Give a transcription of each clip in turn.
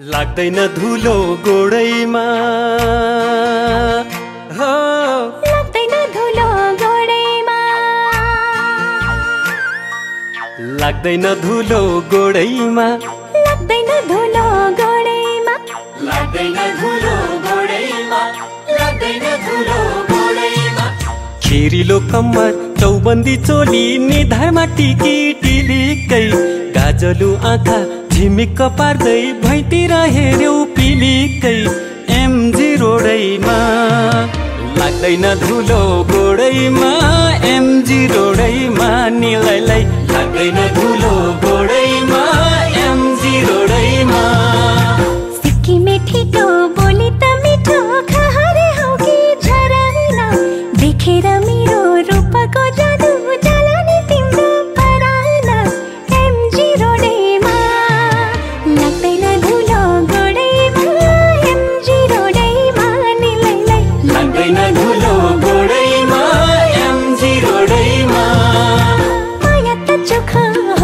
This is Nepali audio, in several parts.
लाग्दैन धुलो गोडैमा। हो। लाग्दैन धुलो गोडैमा। लाग्दैन धुलो गोडैमा। लाग्दैन धुलो गोडैमा। लाग्दैन धुलो गोडैमा। लाग्दैन धुलो गोडैमा। खिरिलो कम्मर चौबन्दी चोली निधारमा टिकी टिलिकै गाजलु आँखा झिमिक्क पार्दै भैतिर हेऱ्यौ पिलिकै एमजी रोडैमा। लाग्दैन धुलो गोडैमा एमजी रोडैमा निलैलाई लाग्दैन धुलो गोडैमा एमजी रोडैमा। सिक्किमे ठिटो बोली त मिठो खहरे हौ कि झरना। देखेर मेरो रूपको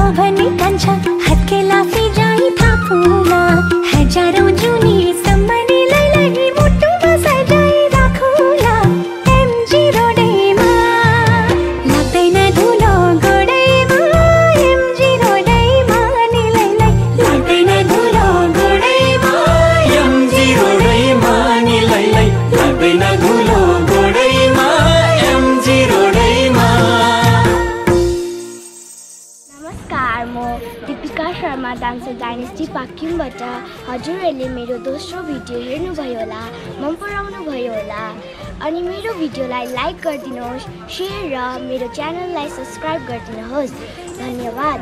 शोभनी कंचा हथ के लाफे नमस्कार म दिपिका शर्मा डान्सर डाइनेस्टी पाक्युमबाट हजुरहरूले मेरो दोस्रो भिडियो हेर्नुभयो होला मन पराउनु भयो होला। अनि मेरो भिडियोलाई लाइक गरिदिनुहोस् सेयर र मेरो च्यानललाई सब्सक्राइब गरिदिनुहोस्। धन्यवाद।